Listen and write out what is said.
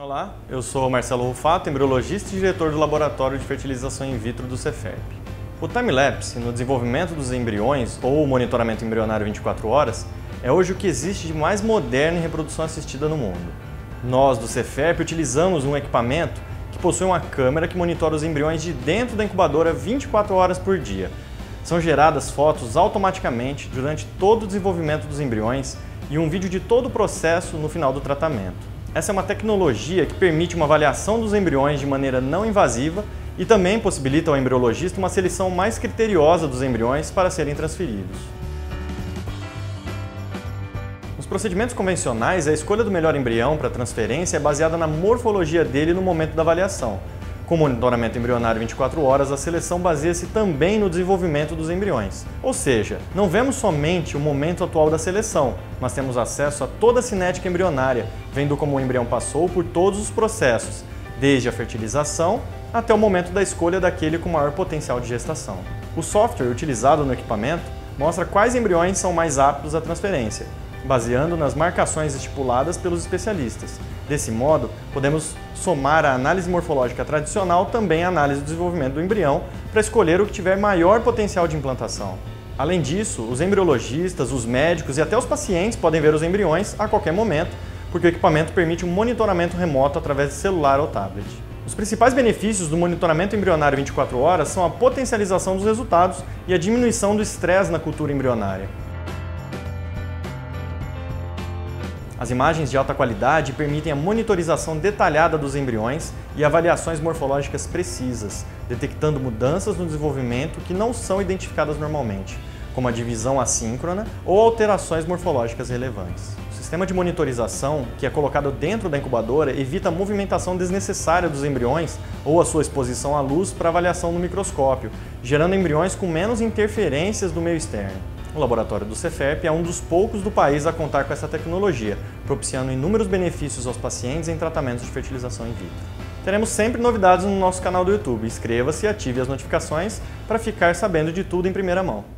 Olá, eu sou Marcelo Rufato, embriologista e diretor do Laboratório de Fertilização in Vitro do Cefep. O time-lapse no desenvolvimento dos embriões ou monitoramento embrionário 24 horas é hoje o que existe de mais moderno em reprodução assistida no mundo. Nós do Cefep utilizamos um equipamento que possui uma câmera que monitora os embriões de dentro da incubadora 24 horas por dia. São geradas fotos automaticamente durante todo o desenvolvimento dos embriões e um vídeo de todo o processo no final do tratamento. Essa é uma tecnologia que permite uma avaliação dos embriões de maneira não invasiva e também possibilita ao embriologista uma seleção mais criteriosa dos embriões para serem transferidos. Nos procedimentos convencionais, a escolha do melhor embrião para transferência é baseada na morfologia dele no momento da avaliação, com monitoramento embrionário 24 horas, a seleção baseia-se também no desenvolvimento dos embriões. Ou seja, não vemos somente o momento atual da seleção, mas temos acesso a toda a cinética embrionária, vendo como o embrião passou por todos os processos, desde a fertilização até o momento da escolha daquele com maior potencial de gestação. O software utilizado no equipamento mostra quais embriões são mais aptos à transferência, baseando nas marcações estipuladas pelos especialistas. Desse modo, podemos somar a análise morfológica tradicional também à análise do desenvolvimento do embrião para escolher o que tiver maior potencial de implantação. Além disso, os embriologistas, os médicos e até os pacientes podem ver os embriões a qualquer momento, porque o equipamento permite um monitoramento remoto através de celular ou tablet. Os principais benefícios do monitoramento embrionário 24 horas são a potencialização dos resultados e a diminuição do estresse na cultura embrionária. As imagens de alta qualidade permitem a monitorização detalhada dos embriões e avaliações morfológicas precisas, detectando mudanças no desenvolvimento que não são identificadas normalmente, como a divisão assíncrona ou alterações morfológicas relevantes. O sistema de monitorização, que é colocado dentro da incubadora, evita a movimentação desnecessária dos embriões ou a sua exposição à luz para avaliação no microscópio, gerando embriões com menos interferências do meio externo. O laboratório do Cefep é um dos poucos do país a contar com essa tecnologia, propiciando inúmeros benefícios aos pacientes em tratamentos de fertilização in vitro. Teremos sempre novidades no nosso canal do YouTube. Inscreva-se e ative as notificações para ficar sabendo de tudo em primeira mão.